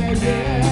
yeah, yeah.